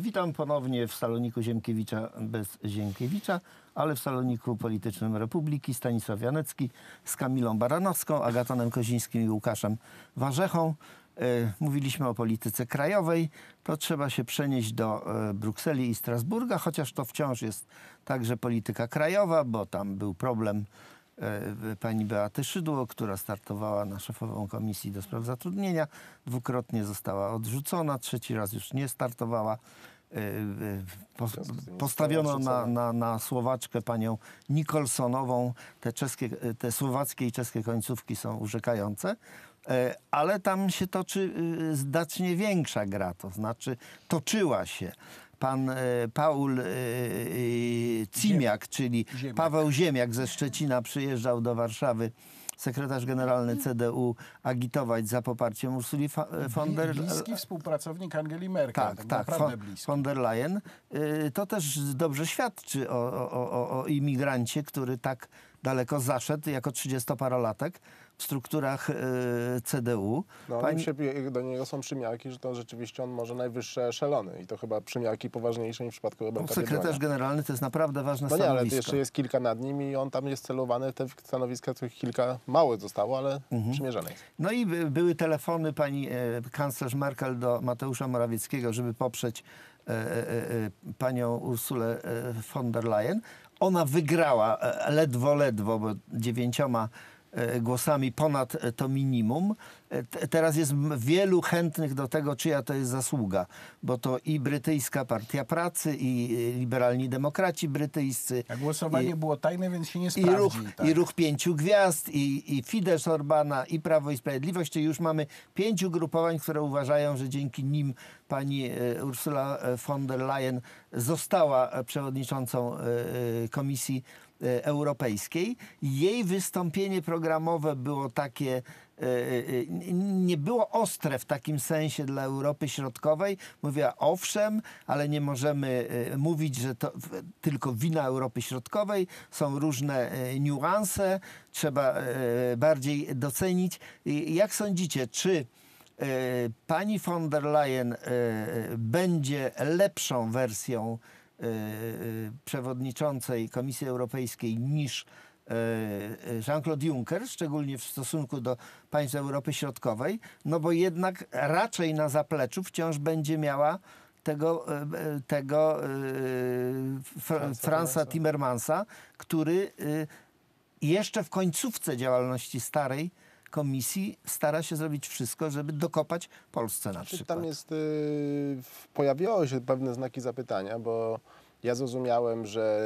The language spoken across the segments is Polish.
Witam ponownie w saloniku Ziemkiewicza bez Ziemkiewicza, ale w saloniku politycznym Republiki Stanisław Janecki z Kamilą Baranowską, Agatonem Kozińskim i Łukaszem Warzechą. E, Mówiliśmy o polityce krajowej, to trzeba się przenieść do e, Brukseli i Strasburga, chociaż to wciąż jest także polityka krajowa, bo tam był problem pani Beaty Szydło, która startowała na szefową Komisji do Spraw Zatrudnienia. Dwukrotnie została odrzucona, trzeci raz już nie startowała. E, e, postawiono na, na, na Słowaczkę panią Nicholsonową. Te, czeskie, te słowackie i czeskie końcówki są urzekające. E, Ale tam się toczy y, znacznie większa gra, to znaczy toczyła się. Pan e, Paul e, e, Cimiak, czyli Ziemiak. Paweł Ziemiak ze Szczecina przyjeżdżał do Warszawy, sekretarz generalny CDU, agitować za poparciem Ursuli von der Bliski współpracownik Angeli Merkel. tak, tak, naprawdę von, bliski. von der Leyen. To też dobrze świadczy o, o, o, o imigrancie, który tak daleko zaszedł jako 30-parolatek w strukturach y, CDU. No, Pani- się, do niego są przymiarki, że to rzeczywiście on może najwyższe eszelony i to chyba przymiarki poważniejsze niż w przypadku Roberta Sekretarz Biedronia. generalny to jest naprawdę ważne No nie, ale jeszcze jest kilka nad nim i on tam jest celowany w te stanowiska, których kilka małych zostało, ale Mhm. przymierzone jest. No i by- były telefony pani e, kanclerz Merkel do Mateusza Morawieckiego, żeby poprzeć e, e, e, panią Ursulę e, von der Leyen. Ona wygrała e, ledwo, ledwo, bo dziewięcioma e, głosami ponad e, to minimum. E, te- Teraz jest wielu chętnych do tego, czyja to jest zasługa, bo to i brytyjska Partia Pracy, i e, liberalni demokraci brytyjscy, A głosowanie i- było tajne, więc się nie i sprawdzi. ruch, tak. I ruch pięciu gwiazd, i, i Fidesz Orbana, i Prawo i Sprawiedliwość. Czyli już mamy pięciu grupowań, które uważają, że dzięki nim pani e, Ursula e, von der Leyen została e, przewodniczącą e, e, Komisji e, Europejskiej. Jej wystąpienie programowe było takie e, e, nie było ostre w takim sensie dla Europy Środkowej. Mówiła owszem, ale nie możemy e, mówić, że to tylko wina Europy Środkowej. Są różne e, niuanse, trzeba e, bardziej docenić. Jak sądzicie, czy e, pani von der Leyen e, będzie lepszą wersją e, e, przewodniczącej Komisji Europejskiej niż e, Jean-Claude Juncker, szczególnie w stosunku do państw Europy Środkowej, no bo jednak raczej na zapleczu wciąż będzie miała tego, e, e, tego e, Fra- Franza Timmermansa, który e, jeszcze w końcówce działalności starej komisji stara się zrobić wszystko, żeby dokopać Polsce na Czy przykład. tam jest, y, pojawiały się pewne znaki zapytania, bo ja zrozumiałem, że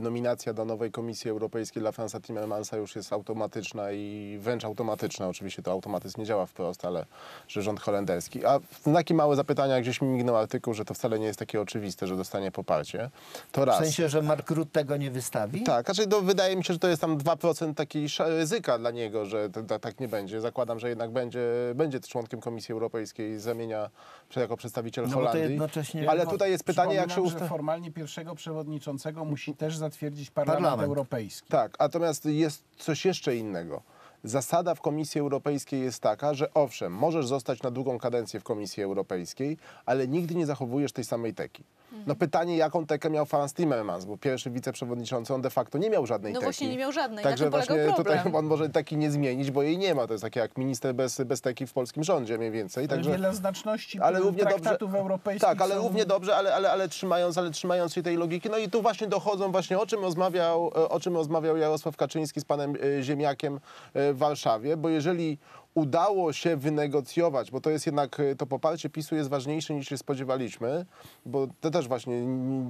nominacja do nowej Komisji Europejskiej dla Franza Timmermansa już jest automatyczna i wręcz automatyczna. Oczywiście to automatyzm nie działa wprost, ale że rząd holenderski. A znaki małe zapytania, gdzieś mi mignął artykuł, że to wcale nie jest takie oczywiste, że dostanie poparcie. To W raz. sensie, że Mark Rutte tego nie wystawi? Tak, znaczy to wydaje mi się, że to jest tam 2% takiej sza- ryzyka dla niego, że tak nie będzie. Zakładam, że jednak będzie, będzie członkiem Komisji Europejskiej, zamienia jako przedstawiciel No Holandii. jednocześnie... Ale tutaj jest pytanie, jak się Przypominam, usta... że formalnie pierwszego przewodniczącego musi też zatwierdzić Parlament, Parlament. Europejski. Tak, natomiast jest coś jeszcze innego. Zasada w Komisji Europejskiej jest taka, że owszem, możesz zostać na drugą kadencję w Komisji Europejskiej, ale nigdy nie zachowujesz tej samej teki. No pytanie, jaką tekę miał Franz Timmermans, bo pierwszy wiceprzewodniczący, on de facto nie miał żadnej No teki. właśnie nie miał żadnej, Także właśnie problem. tutaj on może taki nie zmienić, bo jej nie ma. To jest takie jak minister bez, bez teki w polskim rządzie mniej więcej. Także... wieloznaczności ale równie traktatów dobrze, europejskich Tak, ale są... równie dobrze, ale, ale, ale, trzymając, ale trzymając się tej logiki. No i tu właśnie dochodzą właśnie o czym rozmawiał, e, o czym rozmawiał Jarosław Kaczyński z panem e, Ziemiakiem e, w Warszawie, bo jeżeli udało się wynegocjować, bo to jest jednak, e, to poparcie PiSu jest ważniejsze niż się spodziewaliśmy, bo to też właśnie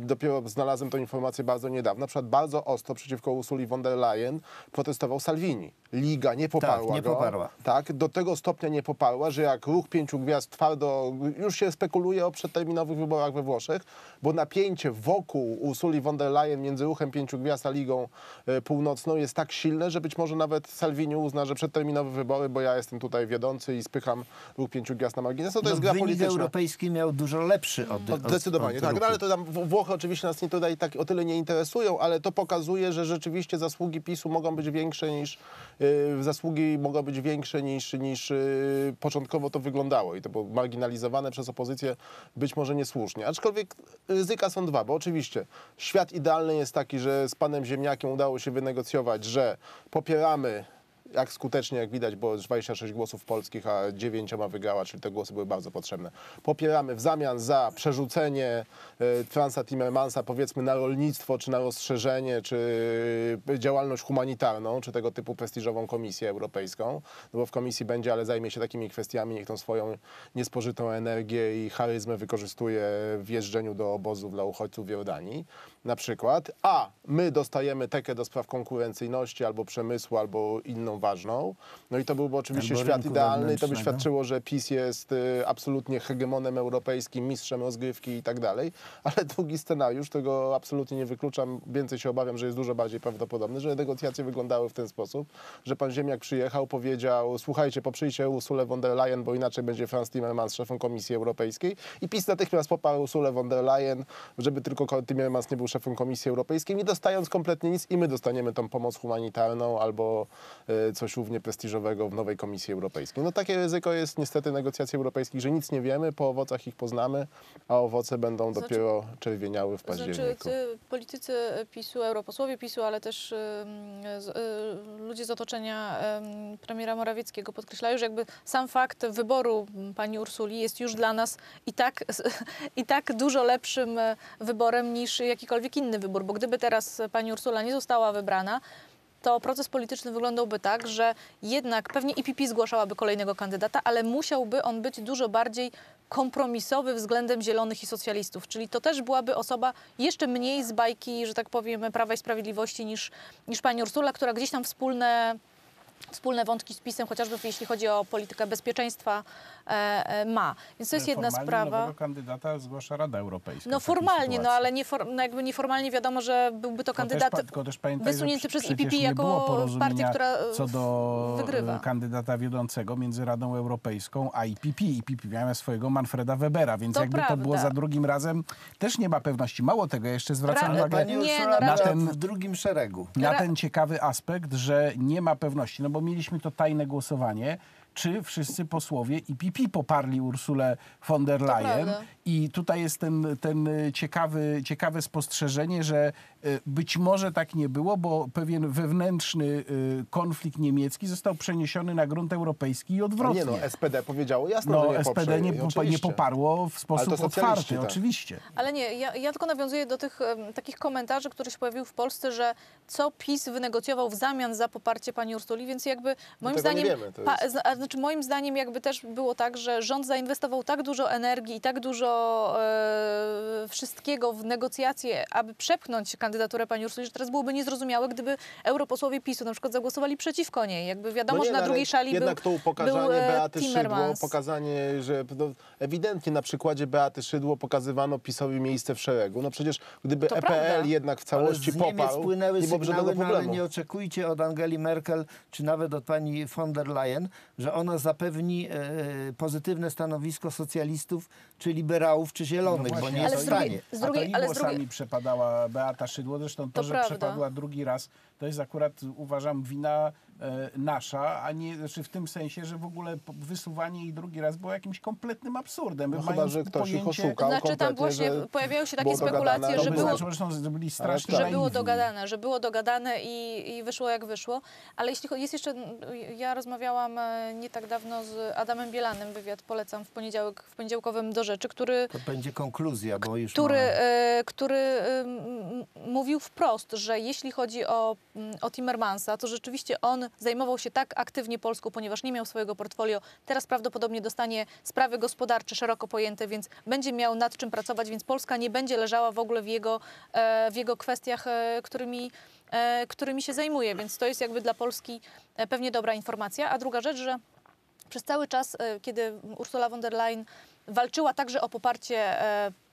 dopiero znalazłem tę informację bardzo niedawno, na przykład bardzo ostro przeciwko Ursuli von der Leyen protestował Salvini. Liga nie poparła nie go. poparła. Tak, do tego stopnia nie poparła, że jak ruch pięciu gwiazd twardo, już się spekuluje o przedterminowych wyborach we Włoszech, bo napięcie wokół Ursuli von der Leyen między ruchem pięciu gwiazd a Ligą e, Północną jest tak silne, że być może nawet Salvini uzna, że przedterminowe wybory, bo ja jestem jestem tutaj wiodący i spycham dwóch, pięciu gwiazd na margines, no to No, jest gra wynik polityczna. europejski miał dużo lepszy od, No, od Zdecydowanie, od tak. No, ale to tam Włochy oczywiście nas nie tutaj tak o tyle nie interesują, ale to pokazuje, że rzeczywiście zasługi PiSu mogą być większe niż yy, zasługi mogą być większe niż, niż yy, początkowo to wyglądało i to było marginalizowane przez opozycję być może niesłusznie. Aczkolwiek ryzyka są dwa, bo oczywiście świat idealny jest taki, że z panem Ziemniakiem udało się wynegocjować, że popieramy jak skutecznie, jak widać, było 26 głosów polskich, a 9 wygrała, czyli te głosy były bardzo potrzebne. Popieramy w zamian za przerzucenie e, Franza Timmermansa powiedzmy na rolnictwo, czy na rozszerzenie, czy e, działalność humanitarną, czy tego typu prestiżową Komisję Europejską, no bo w komisji będzie, ale zajmie się takimi kwestiami, niech tą swoją niespożytą energię i charyzmę wykorzystuje w jeżdżeniu do obozów dla uchodźców w Jordanii na przykład, a my dostajemy tekę do spraw konkurencyjności albo przemysłu, albo inną ważną. No i to byłby oczywiście Albo świat idealny i to by świadczyło, że PiS jest y, absolutnie hegemonem europejskim, mistrzem rozgrywki i tak dalej. Ale drugi scenariusz, tego absolutnie nie wykluczam, więcej się obawiam, że jest dużo bardziej prawdopodobny, że negocjacje wyglądały w ten sposób, że pan Ziemniak przyjechał, powiedział, słuchajcie, poprzyjcie Ursulę von der Leyen, bo inaczej będzie Franz Timmermans szefem Komisji Europejskiej i PiS natychmiast poparł Ursulę von der Leyen, żeby tylko Timmermans nie był szefem Komisji Europejskiej, nie dostając kompletnie nic i my dostaniemy tą pomoc humanitarną albo e, coś równie prestiżowego w nowej Komisji Europejskiej. No takie ryzyko jest niestety negocjacji europejskich, że nic nie wiemy, po owocach ich poznamy, a owoce będą Znaczy- dopiero czerwieniały w Znaczy, październiku. ty, politycy PiSu, europosłowie PiSu, ale też z, y, ludzie z otoczenia ym, premiera Morawieckiego podkreślają, że jakby sam fakt wyboru pani Ursuli jest już dla nas i tak, i tak dużo lepszym e, wyborem niż jakikolwiek inny wybór, bo gdyby teraz pani Ursula nie została wybrana, to proces polityczny wyglądałby tak, że jednak pewnie IPP zgłaszałaby kolejnego kandydata, ale musiałby on być dużo bardziej kompromisowy względem zielonych i socjalistów. Czyli to też byłaby osoba jeszcze mniej z bajki, że tak powiem, Prawa i Sprawiedliwości niż, niż pani Ursula, która gdzieś tam wspólne wspólne wątki z PiSem, chociażby jeśli chodzi o politykę bezpieczeństwa, ma. Więc to jest jedna Formalnie sprawa. nowego kandydata zgłasza Rada Europejska. No formalnie, no ale niefor, no jakby nieformalnie wiadomo, że byłby to kandydat też, pa- tylko też pamiętaj, wysunięty przez IPP nie jako partię, która co do wygrywa. e, kandydata wiodącego między Radą Europejską a IPP. IPP miała swojego Manfreda Webera, więc To jakby to prawda. było za drugim razem, też nie ma pewności. Mało tego, ja jeszcze zwracam uwagę Nie, no była raczej- w drugim szeregu. na ten ciekawy aspekt, że nie ma pewności, no bo mieliśmy to tajne głosowanie, czy wszyscy posłowie IPP poparli Ursulę von der Leyen. I tutaj jest ten, ten ciekawy, ciekawe spostrzeżenie, że y, być może tak nie było, bo pewien wewnętrzny y, konflikt niemiecki został przeniesiony na grunt europejski i odwrotnie. nie no, SPD powiedziało jasno, że No, nie SPD poprze. nie, nie poparło w sposób otwarty, tak. oczywiście. Ale nie, ja, ja tylko nawiązuję do tych em, takich komentarzy, które się pojawiły w Polsce, że co PiS wynegocjował w zamian za poparcie pani Ursuli, więc jakby moim nie zdaniem, wiemy, to pa, znaczy moim zdaniem jakby też było tak, że rząd zainwestował tak dużo energii i tak dużo e, wszystkiego w negocjacje, aby przepchnąć kandydaturę pani Ursuli, że teraz byłoby niezrozumiałe, gdyby europosłowie PiSu na przykład zagłosowali przeciwko niej. Jakby wiadomo, No nie, że na no, ale drugiej szali Jednak był, to pokazanie był e, Beaty Szydło, Timmermans. pokazanie, że no, ewidentnie na przykładzie Beaty Szydło pokazywano PiSowi miejsce w szeregu. No przecież gdyby To EPL prawda. jednak w Ale całości z Niemiec poparł, płynęły nie byłoby żadnego no, ale problemu. nie oczekujcie od Angeli Merkel, czy nawet od pani von der Leyen, że ona zapewni e, pozytywne stanowisko socjalistów, czy liberałów, czy zielonych, bo nie Ale jest z w drugiej- stanie. z A drugiej- to i ale z głosami drugiej- przepadała Beata Szydło. Zresztą to, To że prawda. przepadła drugi raz, to jest akurat uważam wina e, nasza, a nie znaczy w tym sensie, że w ogóle wysuwanie jej drugi raz było jakimś kompletnym absurdem. No chyba, że ktoś ich pojęcie- oszukał Znaczy tam właśnie pojawiają się takie spekulacje, że by było, znaczyło, że są że byli strasznie że tak. było dogadane, że było dogadane i, i wyszło jak wyszło. Ale jeśli chodzi, jest jeszcze, ja rozmawiałam e, nie tak dawno z Adamem Bielanem, wywiad polecam w poniedziałek, w poniedziałkowym do rzeczy, który, To będzie konkluzja, bo już który, mamy. e, który e, mówił wprost, że jeśli chodzi o, m, o Timmermansa, to rzeczywiście on zajmował się tak aktywnie Polską, ponieważ nie miał swojego portfolio. Teraz prawdopodobnie dostanie sprawy gospodarcze szeroko pojęte, więc będzie miał nad czym pracować, więc Polska nie będzie leżała w ogóle w jego, e, w jego kwestiach, e, którymi, e, którymi się zajmuje. Więc to jest jakby dla Polski pewnie dobra informacja. A druga rzecz, że przez cały czas, kiedy Ursula von der Leyen walczyła także o poparcie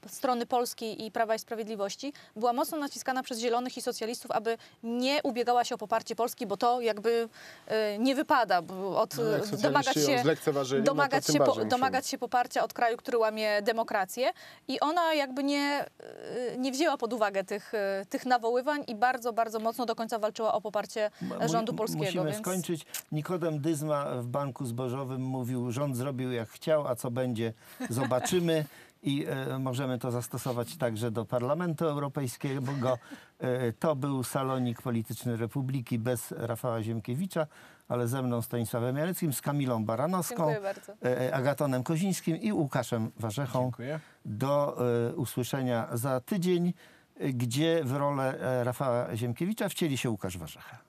strony polskiej i Prawa i Sprawiedliwości była mocno naciskana przez zielonych i socjalistów, aby nie ubiegała się o poparcie Polski, bo to jakby e, nie wypada bo od No, domagać się, no domagać, tym się po, domagać się poparcia od kraju, który łamie demokrację i ona jakby nie, e, nie wzięła pod uwagę tych, e, tych nawoływań i bardzo, bardzo mocno do końca walczyła o poparcie rządu polskiego. Musimy więc... skończyć. Nikodem Dyzma w Banku Zbożowym mówił, rząd zrobił jak chciał, a co będzie, zobaczymy. I e, możemy to zastosować także do Parlamentu Europejskiego. Bo e, to był salonik polityczny Republiki bez Rafała Ziemkiewicza, ale ze mną Stanisławem Jareckim, z Kamilą Baranowską, e, Agatonem Kozińskim i Łukaszem Warzechą. Dziękuję. Do usłyszenia za tydzień, gdzie w rolę Rafała Ziemkiewicza wcieli się Łukasz Warzecha.